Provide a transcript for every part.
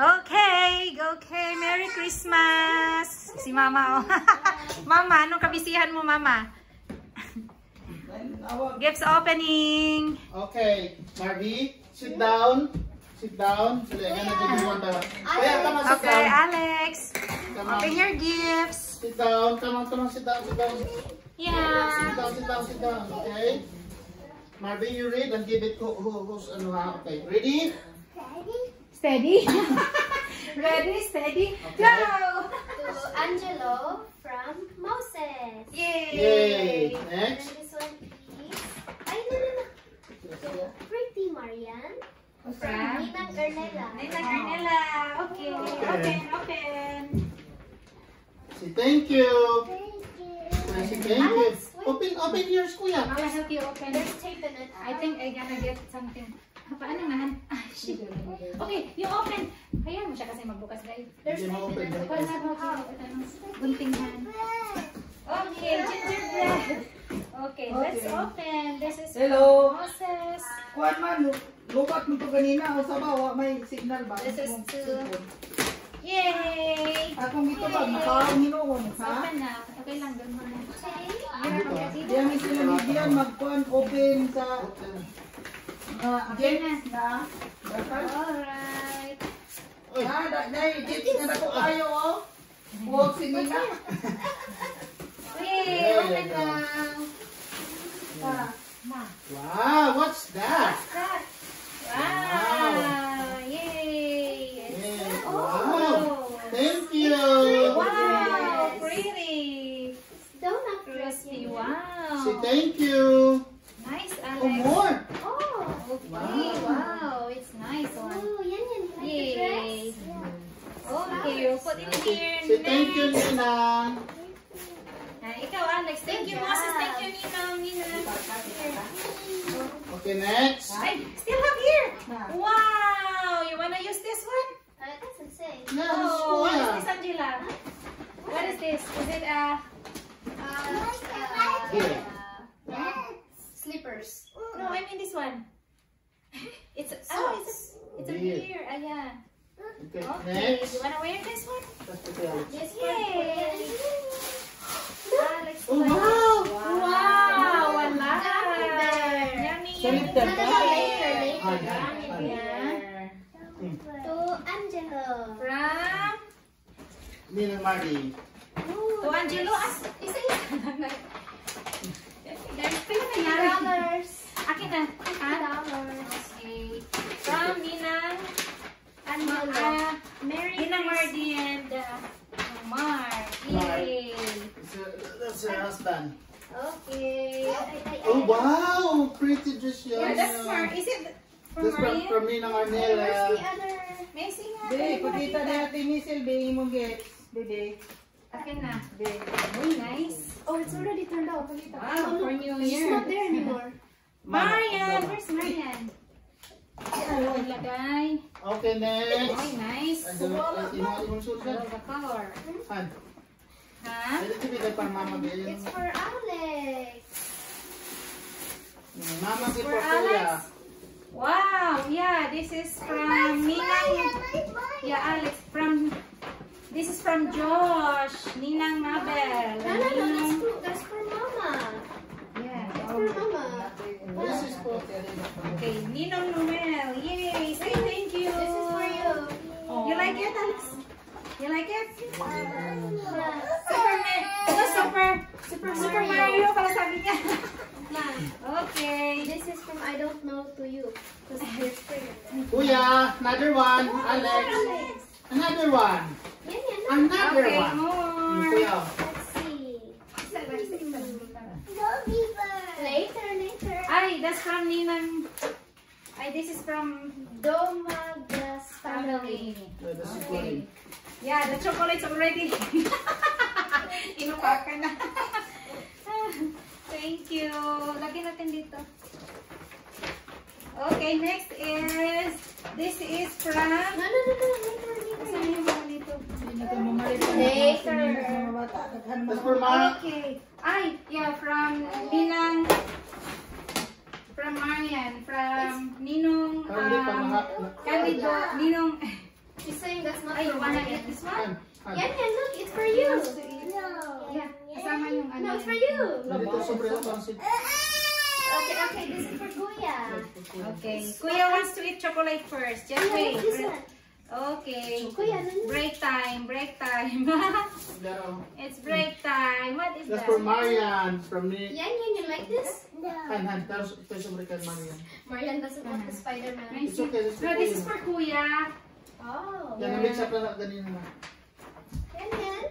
Okay, okay. Merry Christmas. Si Mama, oh. mama, anong kabisihan mo, Mama? Gifts opening. Okay, Marby, sit down. Sit down. Sila, yan na din yung tawa. Kaya, come on, sit Okay, down. Alex. Come on. Open your gifts. Sit down. Come on, come on, sit down, sit down. Sit Yeah. down, sit down, sit down. Okay? Marby, you read and give it who, who, who's, ano ha? Okay, ready? Steady. Ready, steady, Okay. go! To Angelo from Moses. Yay! Yay! And Next. this one is... Ay, no, no, no. To Pretty Marian from From? Ninang Ernela. Nina Carnela. Okay, open, open. Say thank you. Thank you. Say thank you. Alex, wait. Open, open yours, kuya. Mama, help you open. There's tape in it. I think I gonna get something. Paano nga? Ah, shit. Okay, you open. Hayaan mo siya kasi magbukas, guys. There's mo open. Wala na po Guntinghan. Okay, gingerbread. Okay, let's open. This is Hello. Moses. Kuan man, lubat mo to kanina o sa bawa may signal ba? This is to-. Yay! Akong ito ba, nakaawang hinuon, ha? Open na. Okay lang, doon mo na. Diyan sila bigyan, magkuan, open sa uh, games na. Dapat. Alright. Ah, da, dahil, games na ako kayo, oh. Huwag sinila. Yay! Open na. Ah, Wow, what's that? Wow! Yay! Oh. wow. Thank you. Wow! Pretty! Donut Crispy. Wow! Say thank you. Nice, Oh, Alex. more. Oh. Okay, wow. It's nice one. Oh, yan yan. Like the Yay. dress? Okay, we'll put it here. Say thank you. Nina. Ah, ikaw, Alex. Thank you, Moses. Thank you, Ninang. Ninang. Okay, next. Ay, still have here. Wow! You wanna use this one? Uh, it doesn't say. No, Oh, what is yeah. this, Angela? What is this? Is it a... Here. Slippers. No, I mean this one. It's oh, it's a, it's a Beer. beer. Ayan. Okay, Okay. next. You wanna wear this one? That's the Alex. Yes, Yay! Alex, Oh, one. wow. Wow! Wala! Gummy bear. Yummy, Solid yummy. ka No, no, ba? no, later, later. Ah, Gummy ah. bear. To Angelo. From Ninang Marty. to Angelo. As, isa isa lang. There's pila na yan. Dollars. Akin na. Ha? Dollars. Okay. From Ninang Angelo. uh, Mary Ninang Mardi and uh, Mark. Yay! That's her- husband. Okay. Ay, ay, ay. Oh, wow. Pretty dress yan. Yeah, that's for, is it from That's from, Maria? from Ninang Where's the. Be, pakita natin ni Silbe, imong gets. Bebe. Akin na. Be. Uy, nice. Oh, it's already turned off. Wow, for New She's Year. not there anymore. Marian! Where's Marian? Ano ilagay? Okay, next. Uy, nice. Ano, ano, imong imong Hello, sultan? the color. Han. Ha? Pwede tibigay pa mama Bill. It's for Alex. Mama si For Alex? Wow, yeah, this is from Ninang. Yeah, Alex, from, this is from Josh, Ninang Mabel. No, no, no. That's for, that's for Mama. Yeah. It's for Mama. This is for Okay, Ninong Noel. Yay, say thank you. This is for you. You like it, Alex? You like it? Superman. Ito, super, super, super Mario pala sabi niya. Okay. This is from I don't know to you. Because there's spring in there. Kuya, another one. Alex. Alex. Another one. Another Okay, one. more. Kuya. Isa lang. Later, later. Ay, that's from Ninang. Ay, this is from Domagas family. is for him. Yeah, the chocolate's already. Inupakan na. Thank you. Lagyan natin dito. Okay, next is, this is from, No, no, no, no. Later, later. yung mga na ito mamalit. Later. That's for Ma. Okay. Ay, yeah, from Ninang, from Marian, from Ninong, um, naka- Candido, Ninong, She's saying Ay, you wanna eat this one? Yan, yan, look, it's for you. Yeah, kasama yung ano. No, it's for you. Dito, sobre ito, parang si... Okay, okay, this is for Kuya. Okay. Kuya wants to eat chocolate first. Just Kuya, wait. Okay. Kuya. Break time, break time. Laro. it's break time. What is That's that? for Marian, from me. Yan, yan, you like this? Han, Han, tapos ito yung sobre kay Marian. Marian doesn't want the uh-huh. Spider-Man. It's okay, it's No, this is for Kuya. Oh. Yan, na-mix up na ganyan na. Yan, yan.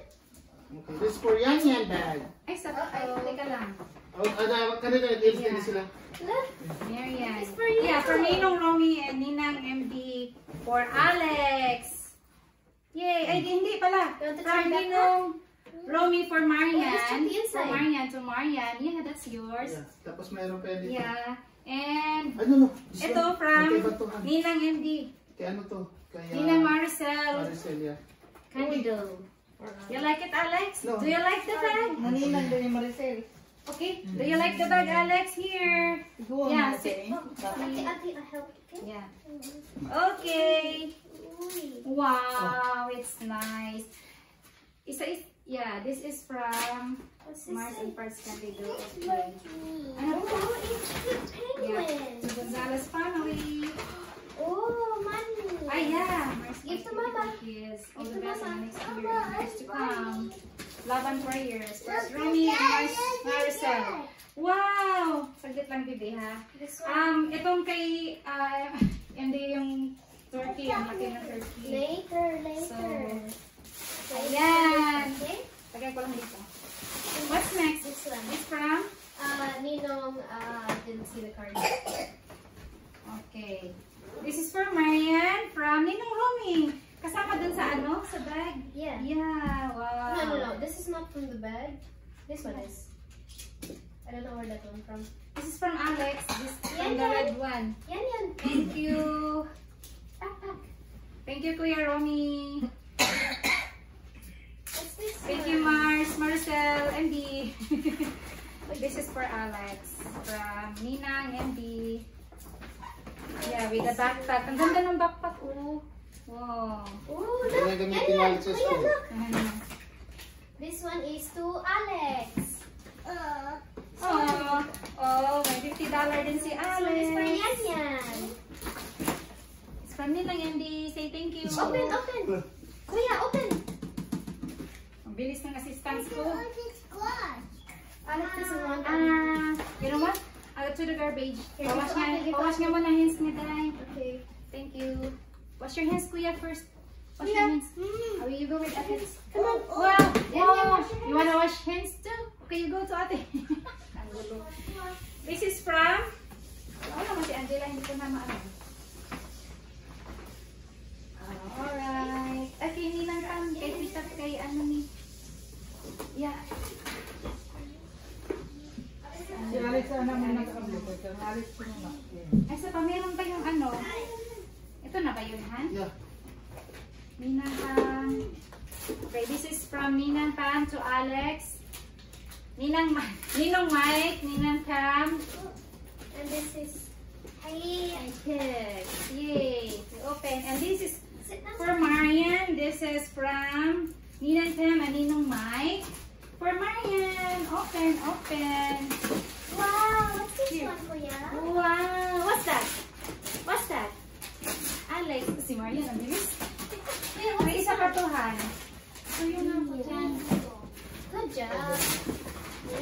Okay, this is for Yan Yan bag. Ay, sa oh, Ay, teka lang. Oh, ano, kanina, nag-edit Yeah. sila. Look. Marian. It's for you. Yeah, for Ninong Romy and Ninang MD. For Alex. Yay! Ay, hindi pala. That Ninong Romy for Marian. For. Marian to Marian. Yeah, that's yours. Yeah. Tapos mayroon pa dito. Yeah. And Ano, no? This ito from Han? Ninang MD. Kay ano to? Kay ah, Ninang Maricel. Maricel, yeah. Candido. You like it, Alex? No. Do you like the bag? Naninang doon yung Maricel. Okay. Do you like the bag, Alex? Here. Ikaw ang Yeah, Maricel. sit. Ate, ate, I help. Okay? Yeah. Okay. Wow, it's nice. Isa is, yeah, this is from What's this Mars say? and Parts Candido. Okay. Oh, it's the Yeah. penguin. To Gonzalez family. Oh, money. Ah, yeah. Mars Give to Parts Mama. Kids. All Give the best in the Mama. next year Mama, and to money. come. Love and prayers. First Romy and Maricel. Wow! Saglit lang, bibi, ha? This. Um, itong kay, ah, hindi yung turkey, ang laki ng turkey. Later, later. So, ayan. Okay? Lagay ko lang dito. What's next? This one. It's from? Uh, Ninong uh, didn't see the card. Okay. This is for Marian from Ninong Romy. Kasama dun sa ano? Sa bag? Yeah. Yeah, wow. No, no, no. This is not from the bag. This one is. I don't know where that one from. This is from Alex. This is from Yan, the red one. Yan, yan. Thank you. Backpack. Thank you, Kuya Romy. What's this Thank one? you, Mars, Marcel, MD. this is for Alex from Ninang MD. Yeah, with the backpack. Ang ganda ng backpack, oh. Wow. Oh, na look. Yan, yan. sa Kuya, school. look. This one is to Alex. Oh, oh, may $50 din si This one is for Alex. Yan Yan. It's from Ninang MD. Say thank you. Open, open. Kuya, open. Ang bilis ng assistance ko. Alex doesn't want Ah, you know what? I'll to the garbage. Pawash nga, pawash nga muna hands niya, Day. Okay. Thank you. Wash your hands, Kuya, first. Wash Kuya. your hands. Oh, you go with Ate. Come on. Wow! Yan, yan, Wow! wash your You wanna wash hands too? Okay, you go to Ate. Ang. This is from... Oh, Wala naman si Angela, hindi ko na maalam. Alright. Okay, hindi lang. Kay tita, kay ano ni... Yeah. Si Alex ang naman nag-upload. Si Alex ko na. Ay, sa pa, meron pa yung ano. Ito na ba yun, Han? Yeah. Ninang Pam. Okay, this is from Ninang Pam to Alex. Ninang Ma Ninong Mike, Ninang Pam. And this is. Hey. I pick. Yay! We open. And this is for Marian. This is from Ninang Pam and Ninong Mike. For Marian. Open, open. Wow. What's this Here. one, Kuya? Wow! What's that? What's that? Alex. Si Marian, ang bilis. May isa pa to, Han. So, yun ang po dyan. Good job.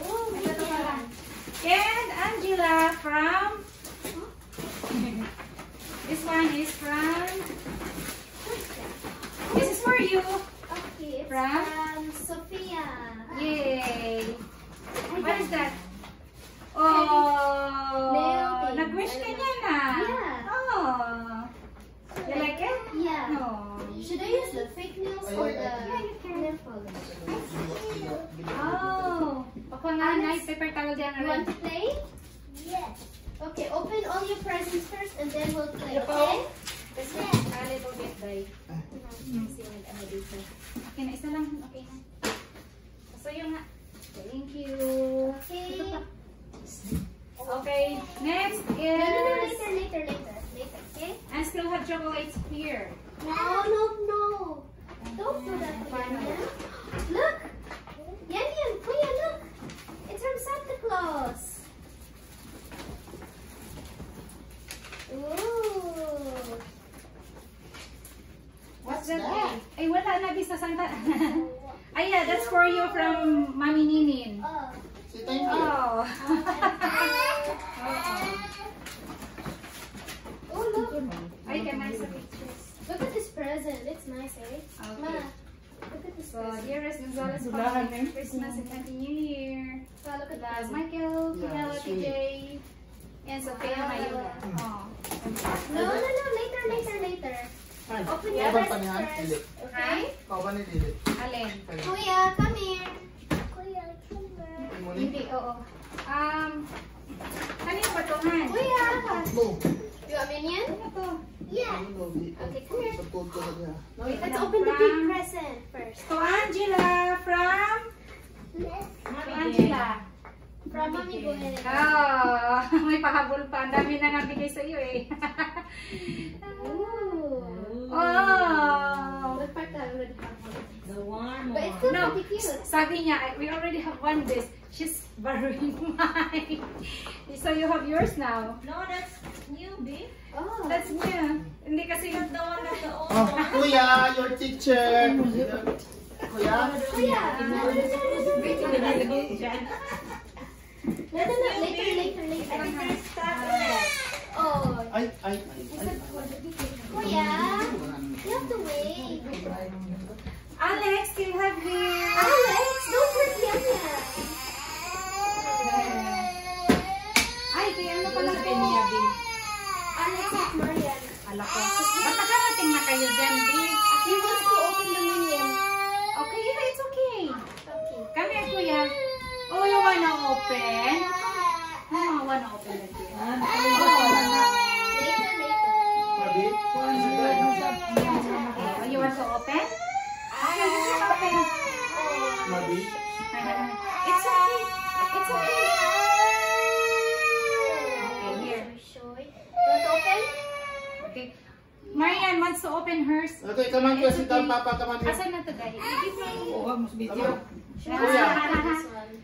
Oh, Ito to pala. Marian. And Angela from... This one is from... This is for you. Okay, it's From? from Sophia. Yay! What is that? Oh! Nag-wish ka niya na. Yeah. Oh! You like it? Yeah. No. Should I use the fake nails oh, or the nail polish? Oh! Baka nga na, paper towel dyan You want to play? Yes. Okay, open all your presents first and then we'll play, okay? This is a little bit dry. Kasi ah. nag-ano dito. Okay na, isa Open your kaban pa. Hi? Kaban ni Dili. Alin? Kuya, come here. Kuya, come here. Hindi, oo. Um, kanino ba to, Han? Kuya. No. You want minion? Ano to? Yeah. Ano, Okay, come here. Wait, Let's open the big present first. To Angela from to Angela. From Mommy Gwen. Oh, may pahabol pa. Ang dami na nga bigay sa iyo eh. oh. What part that would have? one. The one But it's still No, pretty cute. sabi niya, we already have one this. She's borrowing mine. so you have yours now. No, that's new, babe. Oh. That's new. Hindi kasi That's the one that's the old Oh, one. kuya, your teacher. Kuya? Kuya. No, no, no, no, no. Wait, Nilagay dyan. No, no, no. Later, later, later. Oh. Ay, ay, ay, ay. Kuya. You have to wait. Alex, still have here. Alex, don't hurt Yanya. Ay, kaya ano pala kanya, babe? Alex at Marian. Hala ko. Basta karating na kayo dyan, babe. He wants to open the minion. Okay, yeah, it's okay. Okay. Come here, kuya. Oh, you wanna open? Oh, wanna open it here. Later, later. Mabi? Oh, you want to open? Okay, you can open. Mabi? It's okay. It's okay. Okay, here. Want to open? Okay. Marian wants to open hers. Okay, come on. Sit down, papa. Come on. Asan na to, guys? Give me. Oo, mas video.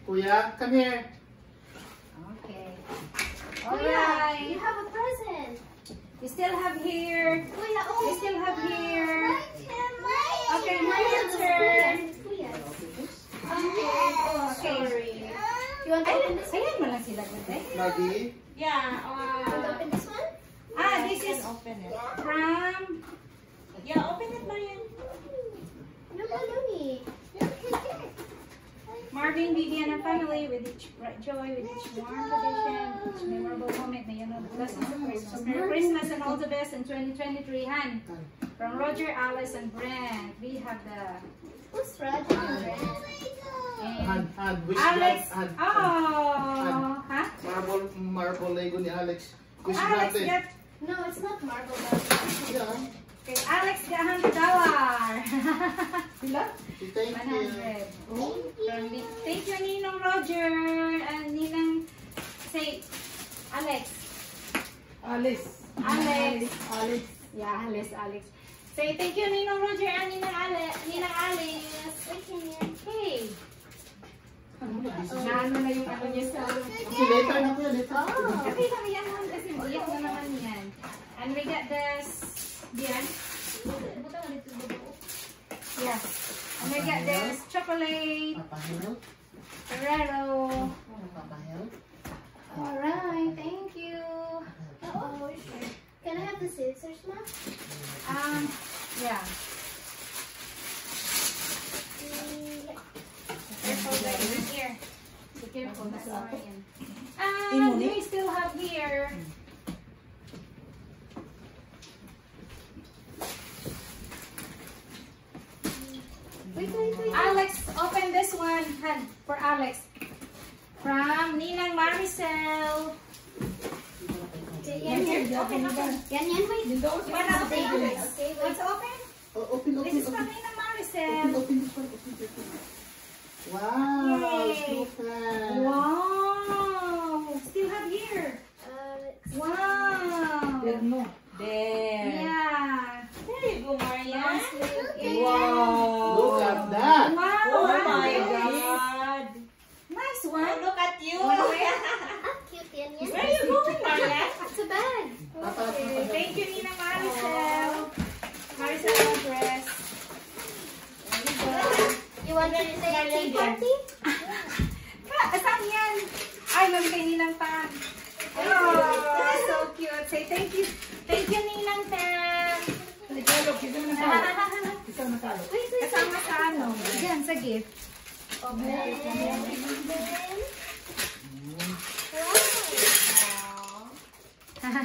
Kuya, come here. Okay. Kuya, Alright. you have a present. We still have here. Kuya, oh. We still have here. Okay, my Marian's Kuya. turn. It's Okay. Oh, sorry. You want to open this one? ayan mo lang sila, Gute. Mabi? Yeah. You want to Uh, open this one? Ah, this is open it. from Yeah, open it, Marian. No, no, no, me. Marvin, Vivian, and family with each bright joy, with each warm tradition, each memorable moment. May you know the blessings of Christmas. Merry Christmas and all the best in 2023, Han. From Roger, Alice, and Brent. We have the Who's Roger oh and Brent? and Hand, hand. Wish Alex. blood, hand. Oh, huh? Marble, marble Lego ni Alex. Wish Alex natin. got No, it's not marble. Marble. Yeah. okay, Alex got hundred dollar. Sila? Thank One you. hundred. From the- Thank you, Ninong Roger and Ninang say Alex. Alice. Alex. Alice. Yeah, Alice, Alex. Say thank you, Ninong Roger and Ninang Alex. Ninang Alice. Hey. Naano na yung ano niya sa... Okay, later na kuya, later. Oh. Okay lang yan, Han, kasi iyak na naman yan. And we got this... Diyan. Yes. And we got this chocolate Papahil? Ferrero. Papahil? Alright, thank you. Oh, sure. Can I have the scissors, Ma? Um, yeah. Careful, guys. Here. Be careful, that's Marian. And we still have here. Wait, wait, wait. Alex, open this one. Hand for Alex. From Ninang Maricel. Yan, yan. Open, open. Yan, yan, wait. Wanna open open? Oh, open, This is open. One. Wow. Wow. Still have here. Uh, Wow. Terno. There. Yeah. There you go. Wow. Look at that. Wow. Oh my. God. Nice Oh, one. look at you. ah, yan. Where are you going, Marian? to bed. Okay. Thank you, Nina Maricel. Maricel dress. You want to say a tea party? I'm ah, Ay, mamigay nilang pan. Oh, so cute. Say thank you. Thank you, Ninang Tan. Tagalog, ikaw na talo. Ikaw na talo. Kasama sa ano? Diyan, sa gift. Okay.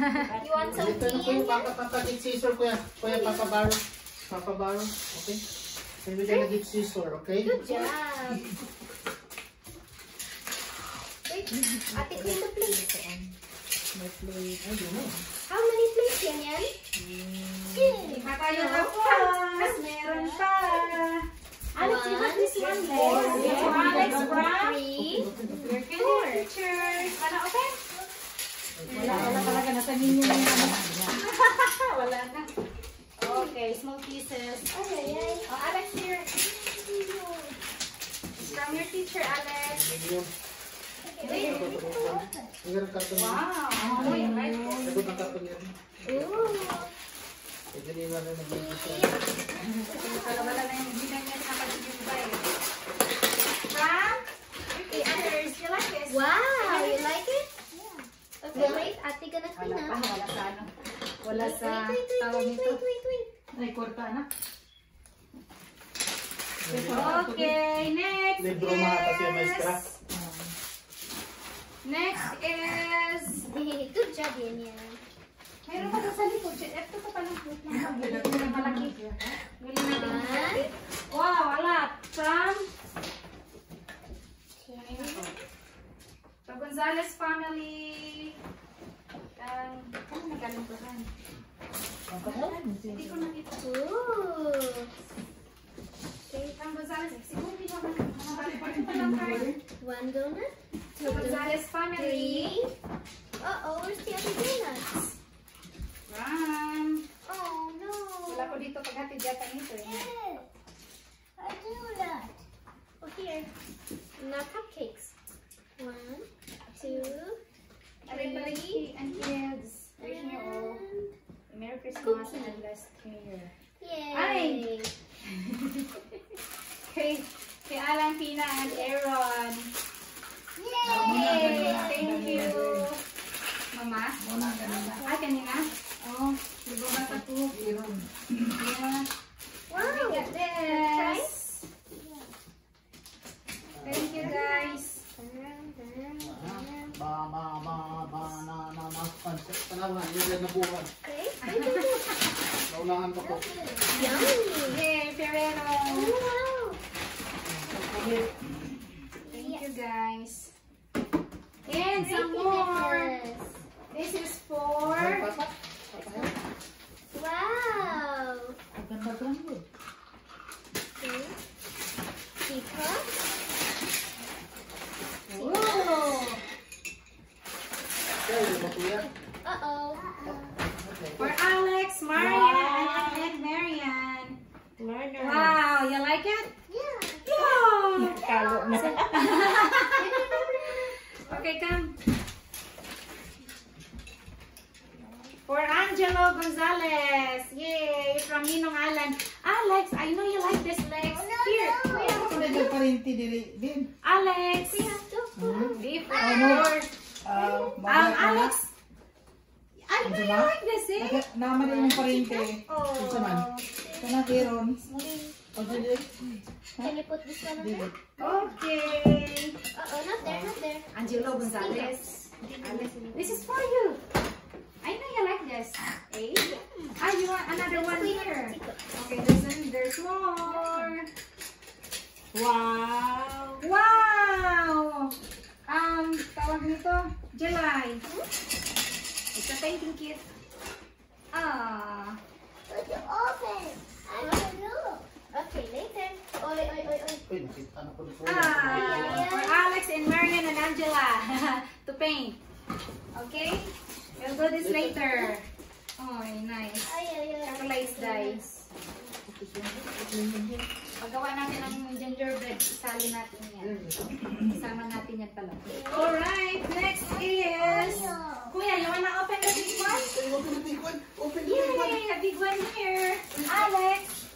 You want some na po tea? yung papa papa git scissor kuya. Kuya papa baro. Papa baro. Okay. Can we get a git scissor, okay? Good job. Wait, ate, clean the plate. May plate. Ay, yun na. How many plates yan yan? Iba tayo na po. Mas meron pa. Alex, you have this one four, left. Alex, Brown. three, Your kindergarten teachers. Ano, open? Wala, wala talaga. Nasa ninyo na yan. Wala na. Okay, small pieces. Ay, ay. Oh, Alex, here. From your teacher, Alex. Wait. Ang karton niya. Wow. Oh, you like this? Sagot ang karton niya. Ooh. Ito din yung ano nag-iisa. Wala na yung bilang niya sa kapatid From your teachers. You like this? Wow, you? Okay, wait. Ate gonna Wala clean pa, up. wala sa ano. Wala Wait, sa wait, wait, tawag wait, nito. wait, wait, wait. Ay, kwarta na. Okay, next Libro mga kasi yung maestra. is... Next is... Good job, yan yan. Mayroon pa doon sa likod. Ito pa palang fruit lang. Ito na malaki. Guli natin. One. Wow, a lot. From the Gonzalez family. Um, ano nagkalimpuhan? Hindi ko nakita. Ooh. Okay, from Gonzalez. Siguro hindi ko Ito pa lang card. One donut. The Gonzalez family. Three. Uh-oh, where's the other donuts? From... Oh, no. Wala ko dito paghatid yata nito. eh. Yes. I do that. Oh, here. Now Huh? Put this one on there? Okay. Uh-oh, not there, not there. Angelo Gonzalez. This is for you. I know you like this. Eh? Ah, you want another one here? Okay, there's, there's more. Wow. Wow! Um, tawag nito, July. It's a painting kit. Ah. But you open. I don't know. Okay, later. Oy, oy, oy, oy. Uy, nakita na ko Ah, for Alex and Marian and Angela to paint. Okay? We'll do this later. Oh, nice. Ay, ay, ay. Chocolate dice. Paggawa natin ng gingerbread, isali natin yan. Isama natin yan pala. Alright, next is... Kuya, you wanna open the big one? Open the big one! Open the big one! Yay, a big one here. Alex,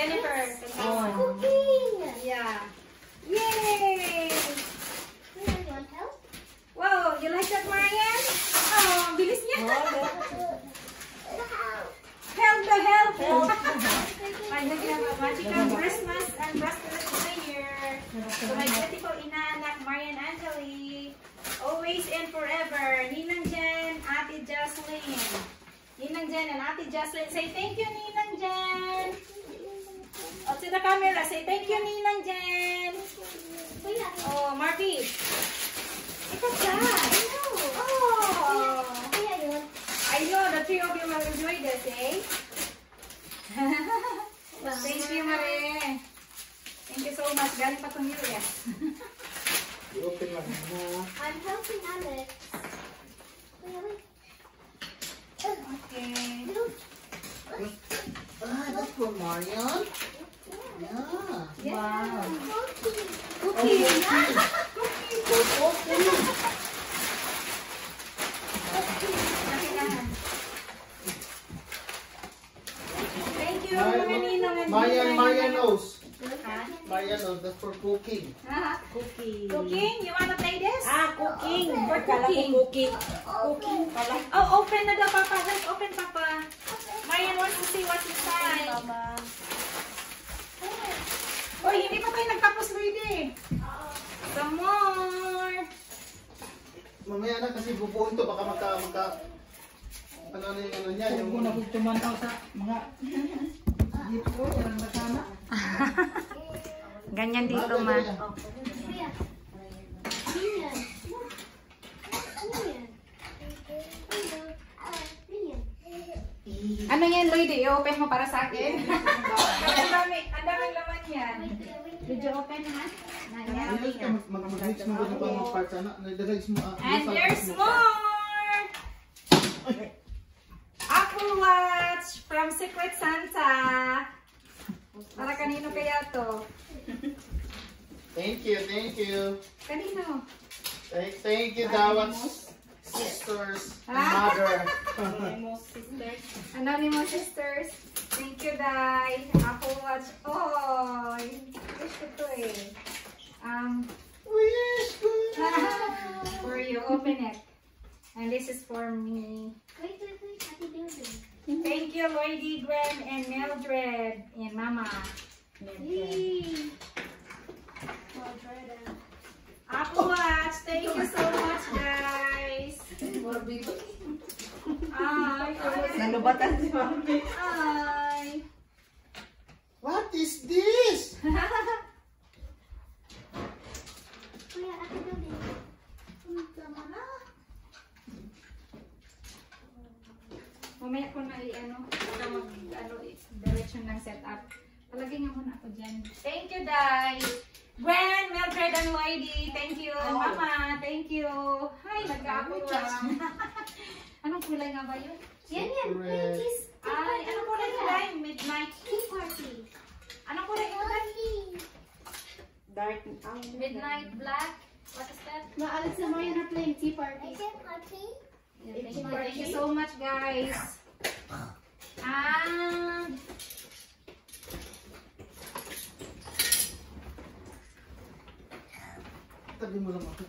Jennifer. Cooking! Yeah. Yay! Marian, you want help? Wow, you like that, Marian? Oh, bilis niya. Help the help! Magical Christmas and prosperous New Year. To my beautiful inaanak, Marian Angeli. Always and forever. Ninang Jen, Ate Jocelyn. Ninang Jen and Ate Jocelyn. Say thank you, Ninang Jen. Camera, say thank you, Ninang Jen. Oh, Marty. Ikaw ka. Oh. you I know the three of you will enjoy this, eh? Thank you, Mare. Thank you so much. Galing pa itong US. Open lang. I'm helping Alex. Okay. Ah, that's for Marian? Yeah. Wow. Cooking. Thank you, mga ninong and Marian, ninang. Marian knows. Ha? Marian knows. That's for cooking. Ha? Cooking. Cooking? You wanna play this? Ah, cooking. For ko cooking. cooking. Cooking. Oh, open na daw, Papa. Let's open, Papa. Marian wants to see what's inside. Mama. Hindi pa tayo nagtapos, Luigi. Some more. Mamaya na kasi bubuin to. Baka magka... magka ano na yung ano niya. Yung, ko na kung tumanaw sa mga gift ko, yan ang masama. Ganyan dito, ma. Ano yan, Lloyd? I-open mo para sa akin? ang dami, ang daming laman yan. Did you open, ha? Ano? Ah, And there's mo. more! Apple Watch from Secret Santa. Para kanino kaya to? Thank you, thank you. Kanino? Thank, thank you, Dawat's sisters and mother. Most sisters. Anonymous Sisters. Thank you, Dai. Apple Watch. Oh, wish ko to eh. Um, Wish good. for you, open it. And this is for me. Wait, wait, wait. Happy building. Thank you, Lloydie, Gwen, and Mildred, and Mama. Yay. Well, Jordan. Apple Watch, thank you so much, guys. Ay, Nalubatan si Mami. ay. What is this? Kuya, happy building. Mamaya ko na i-ano, baka mag, ano, i- direction ng setup. Palagay nga muna ako dyan. Thank you, Dai. Gwen, Mildred, and Lloydie, thank you. Mama, thank you. Hi, nag-apple lang. Anong kulay nga ba yun? Yan, yan. Red. kiss. Ay, anong kulay kulay? Midnight. Tea party. Anong kulay kulay? Dark. Midnight black. What is that? Ma, Alex and Marian are playing tea party. Thank you, thank you so much, guys. Ah, Tabi mo lang ako.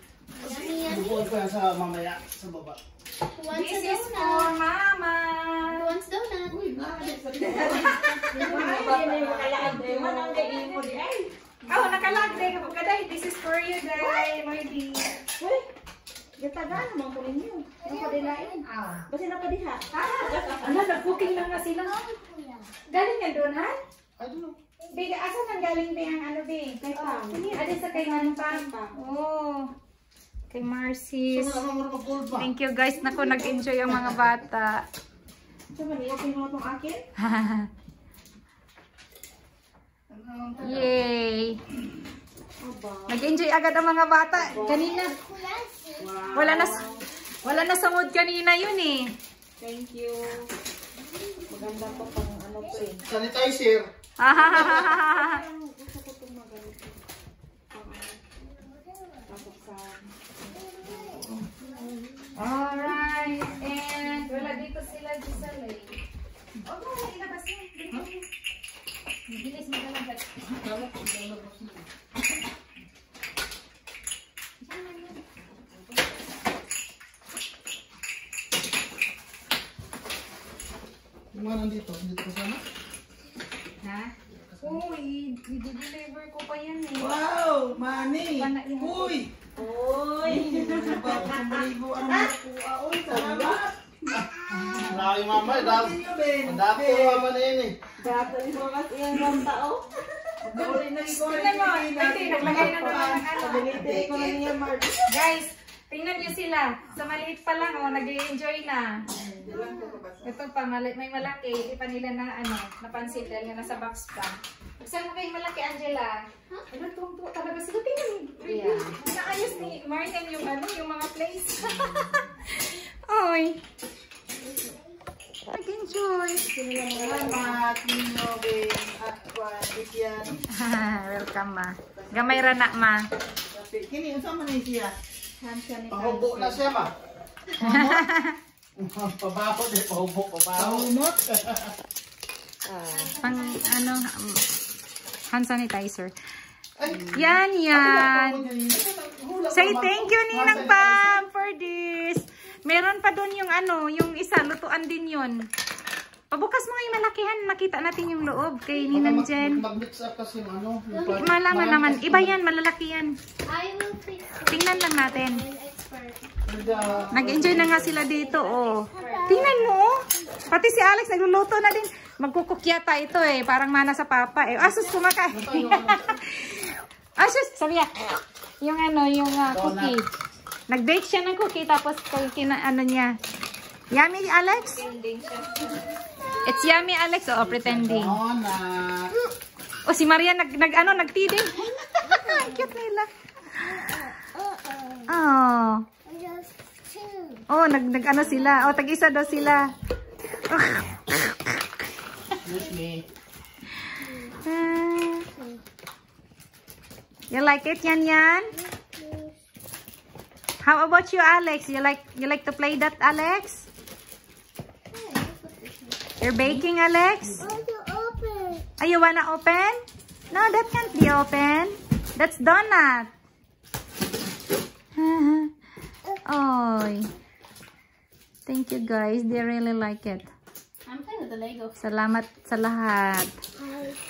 Yummy. Bubuin ko yan sa mamaya, sa baba. A this is for? Mama. Who wants donut? Uy, nakakalik sa Ay, hindi mo. Manang gayin mo di ay. Oh, nakalag day kapag kaday. This is for you, Day. Lloydie. Uy, gatagaan naman ko ninyo. Ah. Basta na padiha. Ano, nag-cooking lang na sila. Galing yan doon, ha? I don't know. Biga, asan ang galing din ang ano, Bi? Kay Pam. Adi sa kay Manpang. Oh. Kay ba? Thank you guys. Naku, nag-enjoy ang mga bata. Sa okay mo itong akin? Yay! Nag-enjoy agad ang mga bata. Kanina. Wala na, wala na sa mood kanina yun eh. Thank you. Maganda po pang ano po eh. Sanitizer. Alright, and wala dito sila Giselle eh. No, ilabas mo. Bilis mo na lang. Yung mga nandito, dito kasama. Ha? Uy, i-deliver ko pa yan eh. Wow. Pana- Uy. Uy! Maligo ang makuha. Uy, salamat. Marami mama, Ben. Dako Ben. mama na yun eh. Kasi yung mga tao. Naman ng ano. Ko niya, Mark. Guys, tingnan niyo sila. Sa maliit pa lang, oh, nag-enjoy na. Ito pa, mali- may malaki. Hindi pa nila na, ano, napansin dahil nga nasa box pa. Buksan mo kayo malaki, Angela. Ano, tuwang talaga sila. Tingnan mo. Yeah. Naayos ni Martin yung, ano, yung mga place. Oy. Nag-enjoy. Salamat ninyo, Ben. At kwan, Bigyan. Welcome, ma. Gamay ra na, ma. Kini, unsa man ni siya? Hand sanitizer. Pahubo na siya ma. Pabaho din, pahubo, pabaho. Paumot. Pang, ano, um, hand sanitizer. Ay, Yan, yan. Say thank you, ma'am. Ninang Pam, for this. Meron pa doon yung ano, yung isa, lutuan din yun. Pabukas mo nga yung malakihan, makita natin yung loob kay Ninang Mag- Jen. Mag-mix up kasi yung ano. yung Malaman naman, iba yan, malalaki yan. Tingnan lang natin. Nag- Nag-enjoy na nga sila dito, oh. Tingnan mo, oh. Pati si Alex nagluluto na din. Magkukukyata ito eh, parang mana sa papa eh. Asus, kumakain. Asus, sabi niya, yung ano, yung ah, cookie. Nag-bake siya ng cookie, tapos kina, ano niya. Yummy, Alex? It's yummy, Alex. Oo, pretending. Donut. Oh, si Maria nag, nag ano, nagtiding. Ang cute nila. Oh. Oh, nag, nag ano sila. Oh, tag-isa daw sila. Excuse me. Ah. You like it, Yan Yan? How about you, Alex? You like you like to play that, Alex? You're baking, Alex? Oh, you open. Oh, you wanna open? No, that can't be open. That's donut. Oy. Thank you guys. They really like it. I'm fine with the Lego. Salamat sa lahat.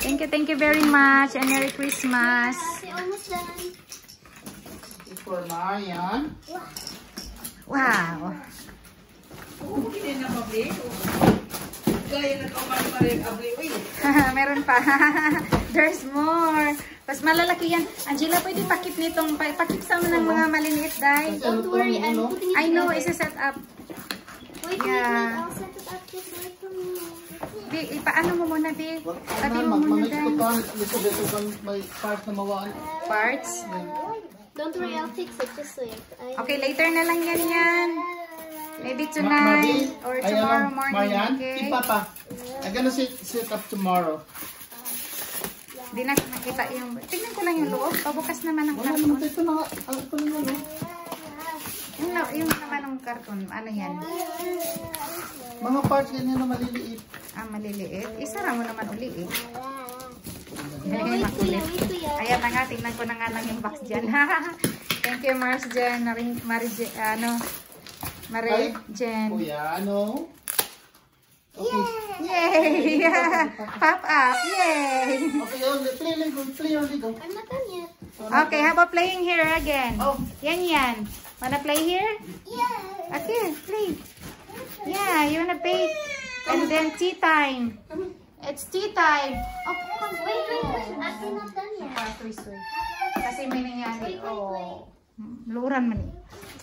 Thank you, thank you very much. And Merry Christmas. Happy almost done. For Marian. Wow. Hindi na mabli. Gaya na kauman pa rin. Meron pa. There's more. Mas malalaki yan. Angela, pwede pakip nitong, pa- pakip sa ng mga maliliit, dai. Don't worry, I'm putting it I know, isa set up. Wait, wait, Yeah. wait. I'll set it up just right from. Bi, ipaano mo muna, Bi? Tabi Ano, mo muna, dai. pa. Dito, kung may part na mawaan. Parts. Don't worry, I'll fix it. Just wait. I Okay, later na lang yan yan. Maybe Ma- tonight or tomorrow ano, morning, Marian, okay? si Papa. I'm gonna sit, sit up tomorrow. Di na nakita yung... Tingnan ko lang yung loob. Pabukas naman ang Wala karton. naman ito na, ano ito na ano. Yung, yung naman ng karton, ano yan? Mga parts ganyan na maliliit. Ah, maliliit. Isara mo naman uli eh. No, Ay, wait, makulit. Ayan na nga, tingnan ko na nga lang yung box dyan. Thank you, Mars Jen. Maring, Mari, Jen, ano? Mari Jen. Kuya, ano? Okay. Yay! Pop up! Yay! Okay, oh, play lang go, play only go. I'm not done yet. Okay, how about playing here again? Oh. Yan, yan. Wanna play here? Yeah. Okay, play. Yeah, you wanna play? And then tea time. It's tea time. Oh, Wait, wait, wait. I'm not done yet. Kasi may nangyari. Oh. Luran man eh.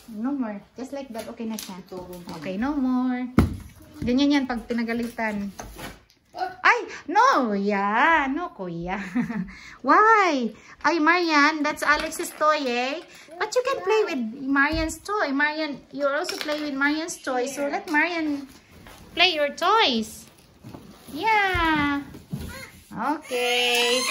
No more. Just like that, okay na siya. Okay, no more. Ganyan yan pag pinagalitan. Ay! No, yeah. No, kuya. Why? Ay, Marian, that's Alex's toy, eh? But you can play with Marian's toy. Marian, you also play with Marian's toy. So let Marian play your toys. Yeah. Okay.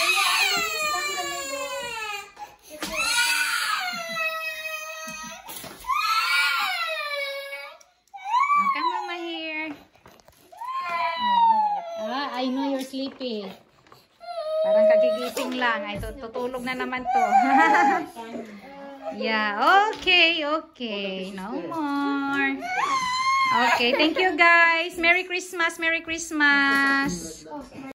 Oh, come mama here. Ah, I know you're sleepy. Parang kagigising lang. Ay, tut- tutulog na naman to. yeah, okay, okay. No more. Okay, thank you guys. Merry Christmas, Merry Christmas.